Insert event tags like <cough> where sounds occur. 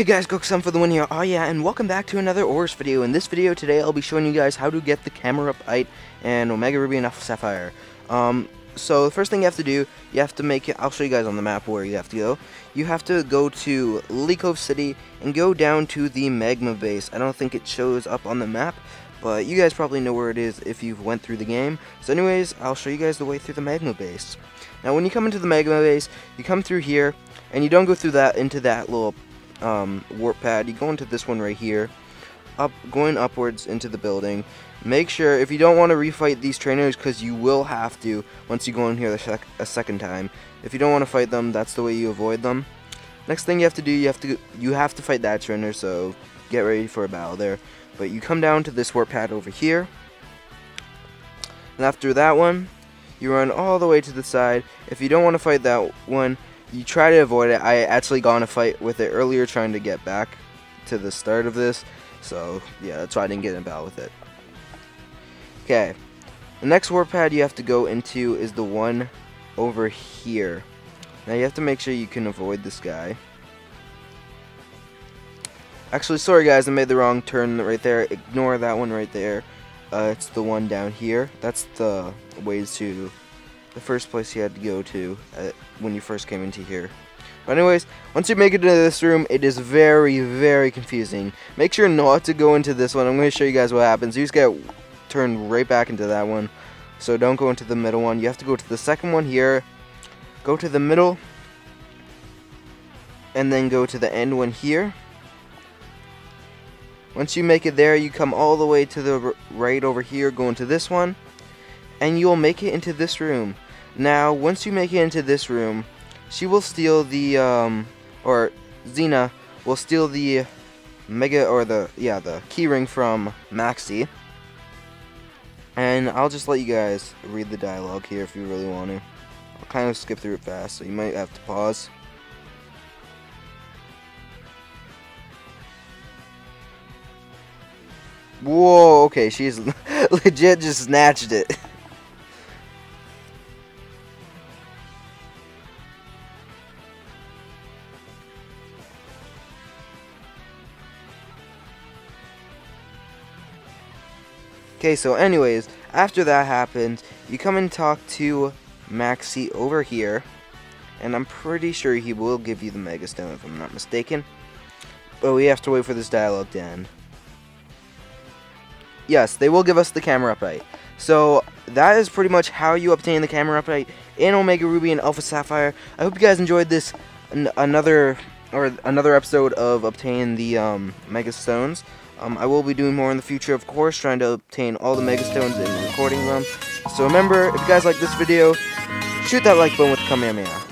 Hey guys, GokuSon for the win here. Oh yeah, and welcome back to another ORAS video. In this video today, I'll be showing you guys how to get the Cameruptite and Omega Ruby and Alpha Sapphire. Um, so the first thing you have to do, you have to make it, I'll show you guys on the map where you have to go. You have to go to Cove City and go down to the Magma Base. I don't think it shows up on the map, but you guys probably know where it is if you've went through the game. So anyways, I'll show you guys the way through the Magma Base. Now when you come into the Magma Base, you come through here, and you don't go through that into that little um, warp pad. You go into this one right here, up going upwards into the building. Make sure if you don't want to refight these trainers, because you will have to once you go in here sec a second time. If you don't want to fight them, that's the way you avoid them. Next thing you have to do, you have to you have to fight that trainer. So get ready for a battle there. But you come down to this warp pad over here, and after that one, you run all the way to the side. If you don't want to fight that one, you try to avoid it. I actually got in a fight with it earlier trying to get back to the start of this. So, yeah, that's why I didn't get in a battle with it. Okay. The next warp pad you have to go into is the one over here. Now you have to make sure you can avoid this guy. Actually, sorry guys, I made the wrong turn right there. Ignore that one right there. Uh, it's the one down here. That's the ways to the first place you had to go to uh, when you first came into here. But anyways, once you make it into this room, it is very, very confusing. Make sure not to go into this one. I'm going to show you guys what happens. You just get turned right back into that one. So don't go into the middle one. You have to go to the second one here. Go to the middle. And then go to the end one here. Once you make it there, you come all the way to the right over here, go into this one and you'll make it into this room. Now, once you make it into this room, she will steal the, um, or Zinnia will steal the Mega, or the, yeah, the keyring from Maxie. And I'll just let you guys read the dialogue here if you really want to. I'll kind of skip through it fast, so you might have to pause. Whoa, okay, she's <laughs> legit just snatched it. <laughs> Okay, so anyways, after that happens, you come and talk to Maxie over here, and I'm pretty sure he will give you the Mega Stone if I'm not mistaken. But we have to wait for this dialogue to end. Yes, they will give us the Cameruptite. So that is pretty much how you obtain the Cameruptite in Omega Ruby and Alpha Sapphire. I hope you guys enjoyed this another or another episode of obtaining the um, Mega Stones. Um, I will be doing more in the future, of course, trying to obtain all the Mega Stones and recording them. So remember, if you guys like this video, shoot that like button with Kamehameha.